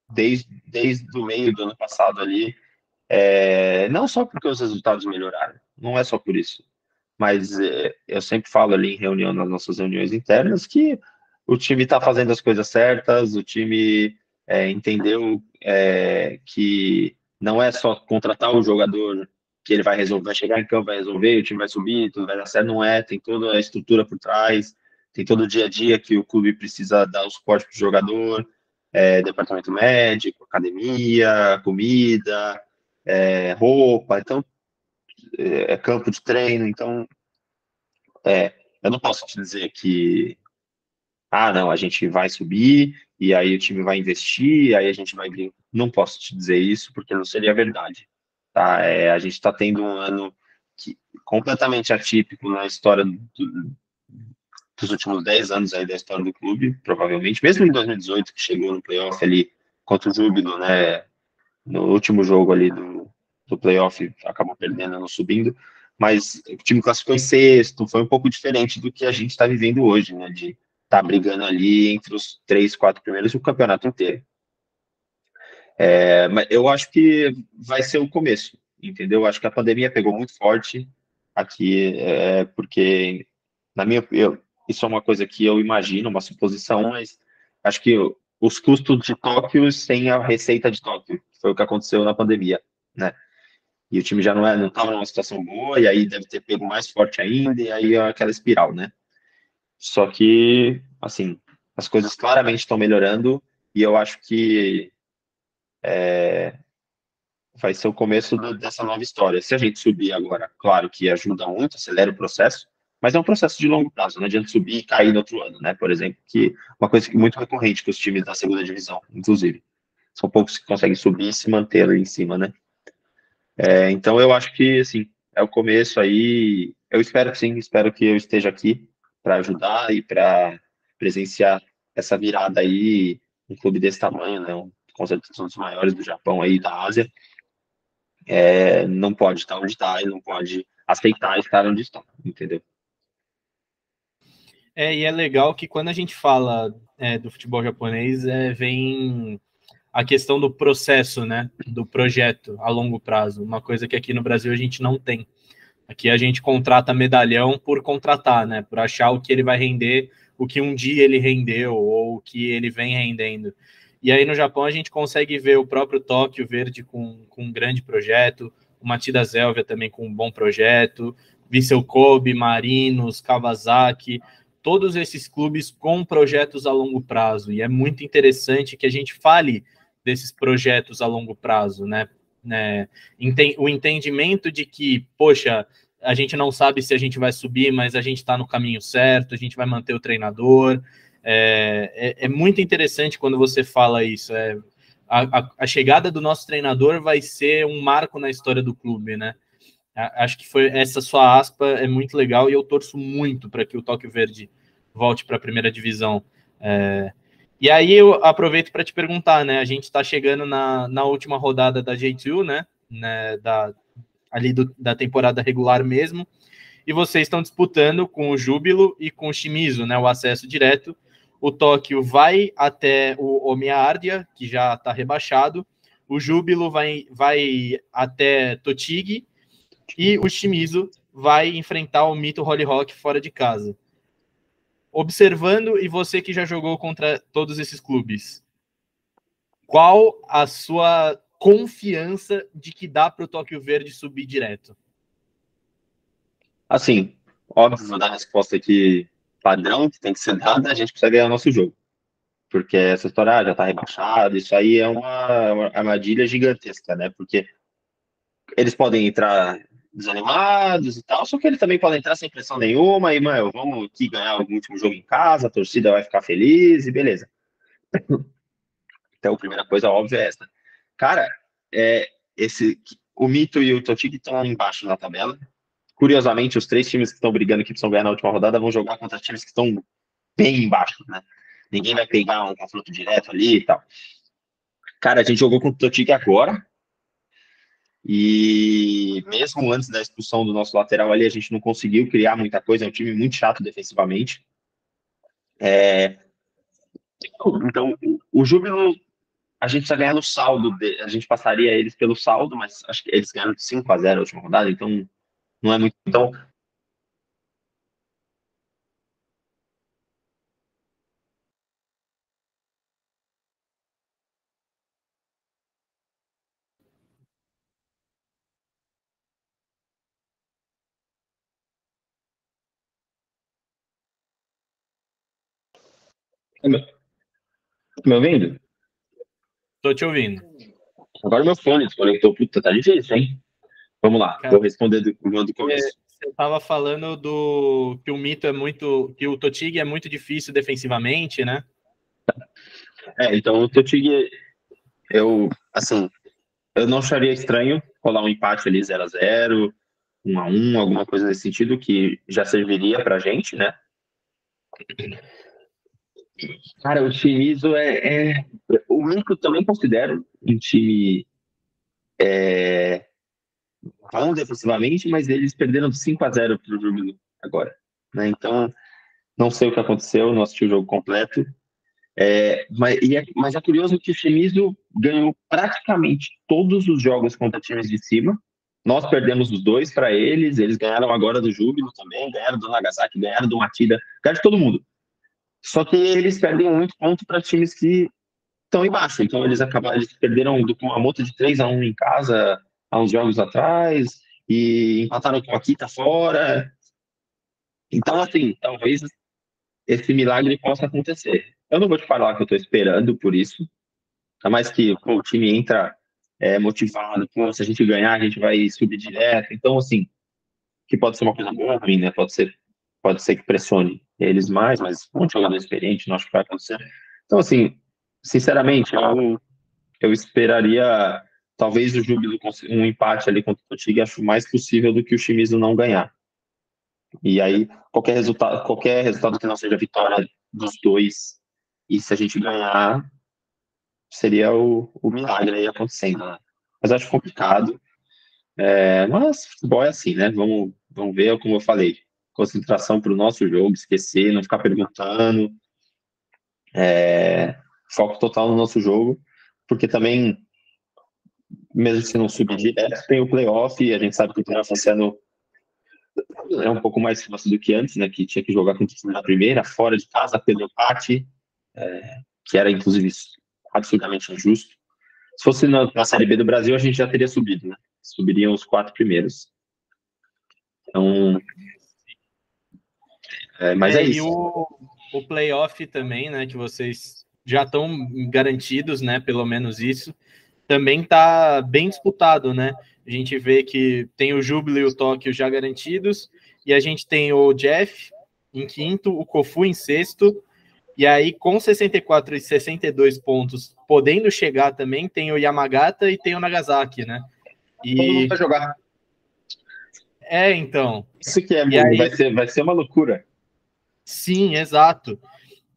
desde, desde o meio do ano passado ali, é, não só porque os resultados melhoraram, não é só por isso, mas é, eu sempre falo ali em reunião, nas nossas reuniões internas, que o time está fazendo as coisas certas, o time é, entendeu é, que não é só contratar o jogador que ele vai resolver, vai chegar em campo, vai resolver, o time vai subir, tudo vai dar certo, não é, tem toda a estrutura por trás, tem todo o dia a dia que o clube precisa dar o suporte para o jogador, é, departamento médico, academia, comida, é, roupa, então é, é campo de treino, então é, eu não posso te dizer que ah, não, a gente vai subir e aí o time vai investir, aí a gente vai Não posso te dizer isso porque não seria verdade. Tá? É, a gente está tendo um ano que, completamente atípico na história do, dos últimos 10 anos aí da história do clube, provavelmente, mesmo em 2018, que chegou no playoff ali contra o Júbilo, né, no último jogo ali do, do playoff, acabou perdendo, não subindo, mas o time classificou em sexto, foi um pouco diferente do que a gente está vivendo hoje, né, de estar tá brigando ali entre os três, quatro primeiros o campeonato inteiro. É, mas eu acho que vai ser o começo, entendeu? Acho que a pandemia pegou muito forte aqui, é, porque, na minha eu, isso é uma coisa que eu imagino, uma suposição, mas acho que os custos de Tóquio sem a receita de Tóquio, foi o que aconteceu na pandemia, né? E o time já não é, não estava numa situação boa, e aí deve ter pego mais forte ainda, e aí é aquela espiral, né? Só que, assim, as coisas claramente estão melhorando e eu acho que é, vai ser o começo do, dessa nova história. Se a gente subir agora, claro que ajuda muito, acelera o processo, mas é um processo de longo prazo, não adianta subir e cair no outro ano, né? Por exemplo, que uma coisa que muito recorrente com os times da segunda divisão, inclusive. São poucos que conseguem subir e se manter ali em cima, né? É, então eu acho que, assim, é o começo aí. Eu espero sim, espero que eu esteja aqui para ajudar e para presenciar essa virada aí, um clube desse tamanho, né, um, com certeza um dos maiores do Japão aí, da Ásia, é, não pode estar onde está e não pode aceitar estar onde está, entendeu? É, e é legal que quando a gente fala é, do futebol japonês, é, vem a questão do processo, né, do projeto a longo prazo, uma coisa que aqui no Brasil a gente não tem. Aqui a gente contrata medalhão por contratar, né? Por achar o que ele vai render, o que um dia ele rendeu ou o que ele vem rendendo. E aí no Japão a gente consegue ver o próprio Tóquio Verde com, com um grande projeto, o Matida Zélvia também com um bom projeto, Vissel Kobe, Marinos, Kawasaki, todos esses clubes com projetos a longo prazo. E é muito interessante que a gente fale desses projetos a longo prazo, né? né? O entendimento de que, poxa, a gente não sabe se a gente vai subir, mas a gente está no caminho certo, a gente vai manter o treinador. É, é, é muito interessante quando você fala isso. É, a, a, a, chegada do nosso treinador vai ser um marco na história do clube, né? Acho que foi essa sua aspa é muito legal e eu torço muito para que o Tóquio Verde volte para a primeira divisão. É, e aí eu aproveito para te perguntar, né? A gente está chegando na, na última rodada da J2, né? né da, ali do, da temporada regular mesmo. E vocês estão disputando com o Júbilo e com o Shimizu, né? O acesso direto. O Tóquio vai até o Omiardia, que já está rebaixado. O Júbilo vai, vai até Totig. E o Shimizu vai enfrentar o Mito Holly Rock fora de casa observando e você que já jogou contra todos esses clubes, qual a sua confiança de que dá para o Tóquio Verde subir direto? Assim, óbvio, vou dar a resposta aqui padrão, que tem que ser dada, a gente precisa ganhar o nosso jogo. Porque essa história ah, já está rebaixada, isso aí é uma, uma armadilha gigantesca, né? Porque eles podem entrar desanimados e tal, só que ele também pode entrar sem pressão nenhuma e, mano, vamos aqui ganhar o último jogo em casa, a torcida vai ficar feliz e beleza. Então, a primeira coisa óbvia é essa. Cara, é, esse, o Mito e o Totig estão embaixo na tabela. Curiosamente, os três times que estão brigando que precisam ganhar na última rodada vão jogar contra times que estão bem embaixo, né? Ninguém vai pegar um confronto direto ali e tal. Cara, a gente jogou com o Totig agora, E mesmo antes da expulsão do nosso lateral ali, a gente não conseguiu criar muita coisa. É um time muito chato defensivamente. É... Então, o Júbilo, a gente precisa ganhar no saldo. De... A gente passaria eles pelo saldo, mas acho que eles ganharam de 5 a 0 a última rodada, então não é muito. Então, Tá me ouvindo? Tô te ouvindo. Agora meu fone desconectou. Puta, tá difícil, hein? Vamos lá, Cara, vou responder do, do começo. Você estava falando do que o mito é muito. que o Totig é muito difícil defensivamente, né? É, então o Totig, eu, assim, eu não acharia estranho rolar um empate ali 0 a 0 1 a 1 alguma coisa nesse sentido, que já serviria pra gente, né? Cara, o Shimizu é, é, O único também considero um time é, bom defensivamente, mas eles perderam 5 a 0 para o Júbilo agora. Né? Então, não sei o que aconteceu, não assisti o jogo completo. É, mas, é, mas é curioso que o Shimizu ganhou praticamente todos os jogos contra times de cima. Nós perdemos os dois para eles, eles ganharam agora do Júbilo também, ganharam do Nagasaki, ganharam do Matida, ganharam de todo mundo. Só que eles perdem muito ponto para times que estão embaixo. Então eles acabaram, eles perderam do Kumamoto de 3 a 1 em casa há uns jogos atrás e empataram com a Kita fora. Então, assim, talvez esse milagre possa acontecer. Eu não vou te falar que eu estou esperando por isso, a mais que pô, o time entra é, motivado, pô, se a gente ganhar, a gente vai subir direto. Então, assim, que pode ser uma coisa boa né? Pode ser, pode ser que pressione eles mais, mas um jogador experiente, não acho que vai acontecer. Então, assim, sinceramente, eu, eu esperaria talvez o Júbilo um empate ali contra o Totig, acho mais possível do que o Shimizu não ganhar. E aí, qualquer resultado, qualquer resultado que não seja vitória dos dois, e se a gente ganhar, seria o, o milagre aí acontecendo. Né? Mas acho complicado. É, mas futebol é assim, né? Vamos, vamos ver, como eu falei concentração para o nosso jogo, esquecer, não ficar perguntando, é, foco total no nosso jogo, porque também, mesmo se não subir direto, tem o playoff, e a gente sabe que o playoff esse ano é um pouco mais fácil do que antes, né, que tinha que jogar com o time na primeira, fora de casa, pelo empate, é, que era, inclusive, absolutamente injusto. Se fosse na, na Série B do Brasil, a gente já teria subido, né? Subiriam os quatro primeiros. Então, é, mas é, é isso. E o, o playoff também, né? Que vocês já estão garantidos, né? Pelo menos isso. Também tá bem disputado, né? A gente vê que tem o Júbilo e o Tóquio já garantidos. E a gente tem o Jeff em quinto, o Kofu em sexto. E aí, com 64 e 62 pontos, podendo chegar também, tem o Yamagata e tem o Nagasaki, né? E... Todo mundo vai jogar. É, então. Isso que é, aí... vai, ser, vai ser uma loucura. Sim, exato.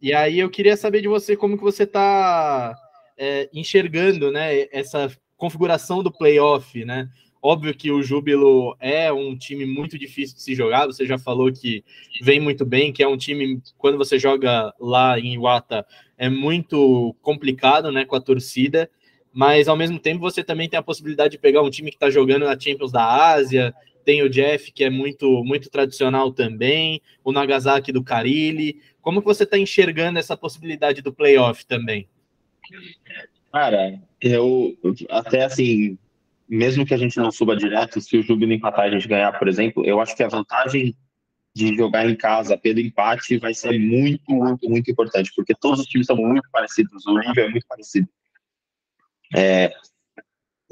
E aí eu queria saber de você como que você está é, enxergando, né, essa configuração do playoff, né? Óbvio que o Júbilo é um time muito difícil de se jogar. Você já falou que vem muito bem, que é um time quando você joga lá em Iwata é muito complicado, né, com a torcida. Mas ao mesmo tempo você também tem a possibilidade de pegar um time que está jogando na Champions da Ásia, tem o Jeff, que é muito, muito tradicional também, o Nagasaki do Carilli. Como que você está enxergando essa possibilidade do playoff também? Cara, eu até assim, mesmo que a gente não suba direto, se o Júbilo empatar a gente ganhar, por exemplo, eu acho que a vantagem de jogar em casa pelo empate vai ser muito, muito, muito importante, porque todos os times são muito parecidos, o nível é muito parecido. É,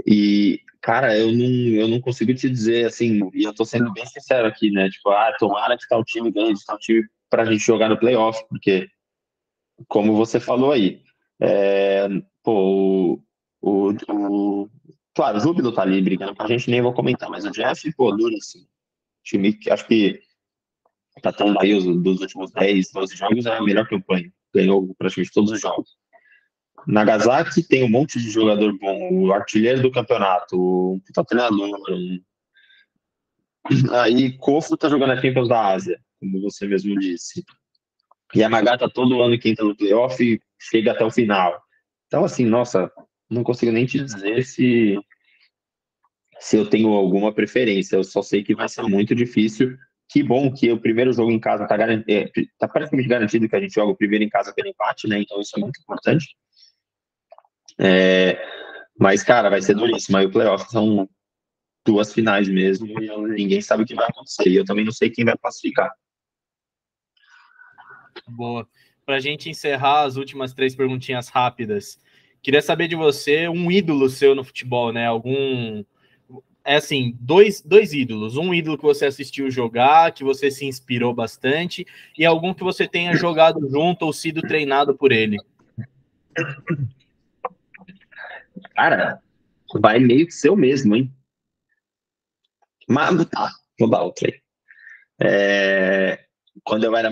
e Cara, eu não, eu não consigo te dizer assim, e eu tô sendo bem sincero aqui, né? Tipo, ah, tomara que tal time ganhe de tal time pra gente jogar no playoff, porque, como você falou aí, é, pô, o, o, o, claro, o Júbilo tá ali brigando com a gente, nem vou comentar, mas o Jeff, pô, duro assim, time que acho que tá tendo aí os dos últimos 10, 12 jogos, é a melhor campanha, ganhou praticamente todos os jogos. Nagasaki tem um monte de jogador bom, o artilheiro do campeonato, o puta treinador. Aí Kofu tá jogando a Champions da Ásia, como você mesmo disse. Yamagata todo ano que entra no playoff chega até o final. Então, assim, nossa, não consigo nem te dizer se, se eu tenho alguma preferência. Eu só sei que vai ser muito difícil. Que bom que o primeiro jogo em casa tá, garantido, é, tá praticamente garantido que a gente joga o primeiro em casa pelo empate, né? Então isso é muito importante. É, mas, cara, vai ser duríssimo. Aí o playoff são duas finais mesmo e ninguém sabe o que vai acontecer. E eu também não sei quem vai classificar. Boa. Para gente encerrar as últimas três perguntinhas rápidas, queria saber de você um ídolo seu no futebol, né? Algum. É assim, dois, dois ídolos. Um ídolo que você assistiu jogar, que você se inspirou bastante, e algum que você tenha jogado junto ou sido treinado por ele. Cara, vai meio que ser o mesmo, hein? Mas tá, vou dar outra aí. É, quando eu era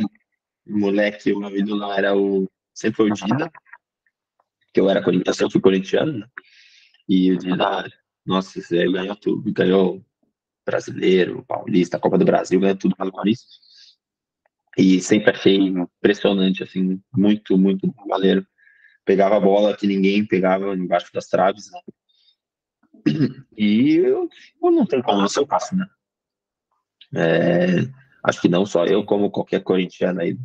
moleque, o meu ídolo era o. Sempre foi o Dida, que eu era corintiano, eu fui corintiano, né? E o Dida, nossa, ele ganhou tudo, ganhou brasileiro, paulista, Copa do Brasil, ganhou tudo pelo Corinthians. E sempre achei impressionante, assim, muito, muito valeu. Pegava a bola que ninguém pegava embaixo das traves, né? E eu, eu não tenho como ser o passo, né? É, acho que não só eu, como qualquer corintiano aí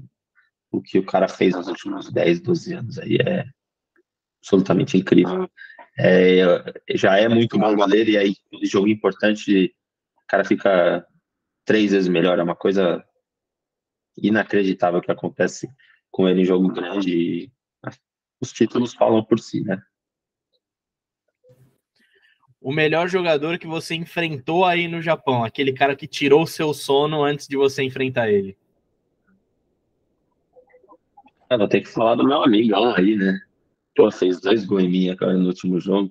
o que o cara fez nos últimos 10, 12 anos aí é absolutamente incrível. É, já é muito bom goleiro, e aí, jogo importante, o cara fica três vezes melhor. É uma coisa inacreditável que acontece com ele em jogo grande. Os títulos falam por si, né? O melhor jogador que você enfrentou aí no Japão, aquele cara que tirou o seu sono antes de você enfrentar ele. É, vou ter que falar do meu amigão aí, né? Pô, fez dois gols em mim agora no último jogo.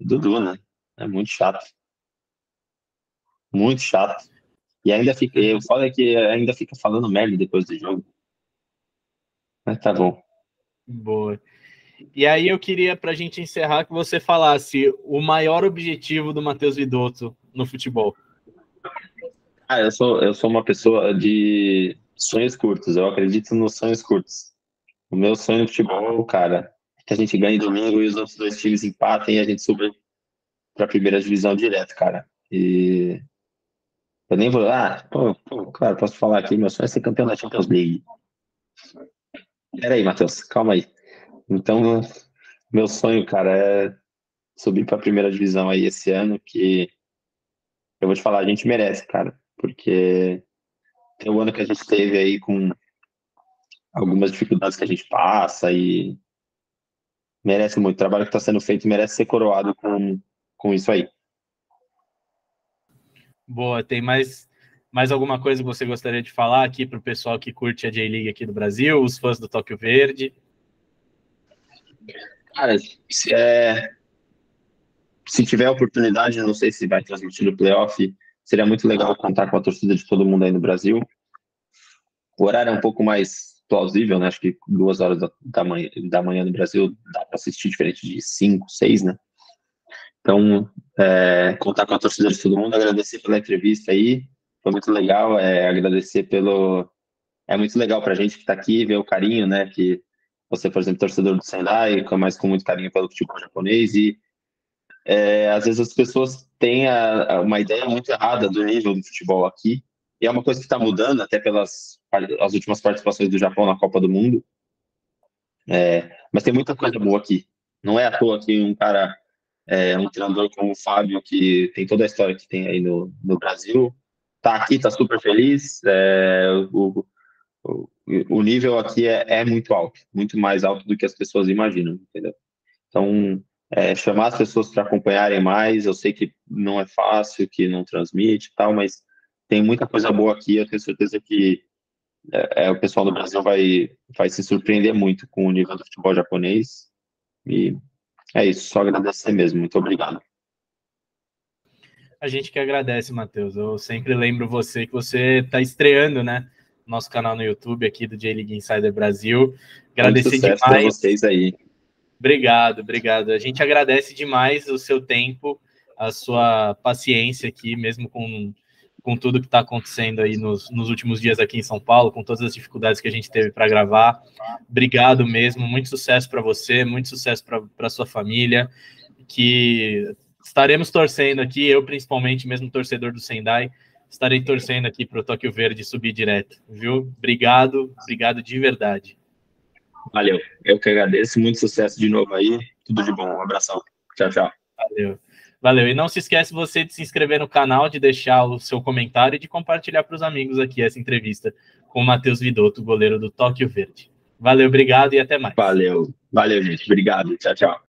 Dudu, né? É muito chato. Muito chato. E ainda fica. O foda é que ainda fica falando merda depois do jogo. Mas tá bom. Boa. E aí eu queria, pra gente encerrar, que você falasse o maior objetivo do Matheus Vidotto no futebol. Ah, eu sou, eu sou uma pessoa de sonhos curtos. Eu acredito nos sonhos curtos. O meu sonho de futebol, cara, é que a gente ganhe domingo e os outros dois times empatem e a gente suba para a primeira divisão direto, cara. E eu nem vou. Ah, pô, pô, claro, posso falar aqui. Meu sonho é ser campeão da Champions League. Peraí, Matheus, calma aí. Então, meu sonho, cara, é subir para a primeira divisão aí esse ano, que eu vou te falar, a gente merece, cara, porque tem o ano que a gente teve aí com algumas dificuldades que a gente passa e merece muito. O trabalho que está sendo feito merece ser coroado com, com isso aí. Boa, tem mais, mais alguma coisa que você gostaria de falar aqui para o pessoal que curte a J-League aqui do Brasil, os fãs do Tóquio Verde? Cara, se, é, se tiver oportunidade, não sei se vai transmitir no playoff, seria muito legal contar com a torcida de todo mundo aí no Brasil. O horário é um pouco mais plausível, né? Acho que duas horas da, manhã, da manhã no Brasil dá para assistir diferente de cinco, seis, né? Então, é, contar com a torcida de todo mundo, agradecer pela entrevista aí, foi muito legal, é, agradecer pelo... É muito legal para a gente que está aqui, ver o carinho, né, que você, por exemplo, torcedor do Sendai, mas com muito carinho pelo futebol japonês e é, às vezes as pessoas têm a, a, uma ideia muito errada do nível do futebol aqui, e é uma coisa que está mudando até pelas as últimas participações do Japão na Copa do Mundo. É, mas tem muita coisa boa aqui. Não é à toa que um cara, é, um treinador como o Fábio, que tem toda a história que tem aí no, no Brasil, tá aqui, tá super feliz. É, o, o, o, nível aqui é, é, muito alto, muito mais alto do que as pessoas imaginam, entendeu? Então, é, chamar as pessoas para acompanharem mais, eu sei que não é fácil, que não transmite e tal, mas tem muita coisa boa aqui, eu tenho certeza que é, é, o pessoal do Brasil vai, vai se surpreender muito com o nível do futebol japonês. E é isso, só agradecer mesmo. Muito obrigado. A gente que agradece, Matheus. Eu sempre lembro você que você está estreando, né? Nosso canal no YouTube aqui do J-League Insider Brasil. Agradecer demais. vocês aí. Obrigado, obrigado. A gente agradece demais o seu tempo, a sua paciência aqui, mesmo com, com tudo que está acontecendo aí nos, nos últimos dias aqui em São Paulo, com todas as dificuldades que a gente teve para gravar. Obrigado mesmo, muito sucesso para você, muito sucesso para sua família, que estaremos torcendo aqui, eu principalmente, mesmo torcedor do Sendai, estarei torcendo aqui para o Tóquio Verde subir direto, viu? Obrigado, obrigado de verdade. Valeu, eu que agradeço, muito sucesso de novo aí, tudo de bom, um abração, tchau, tchau. Valeu. Valeu. E não se esquece você de se inscrever no canal, de deixar o seu comentário e de compartilhar para os amigos aqui essa entrevista com o Matheus Vidotto, goleiro do Tóquio Verde. Valeu, obrigado e até mais. Valeu, valeu, gente. Obrigado. Tchau, tchau.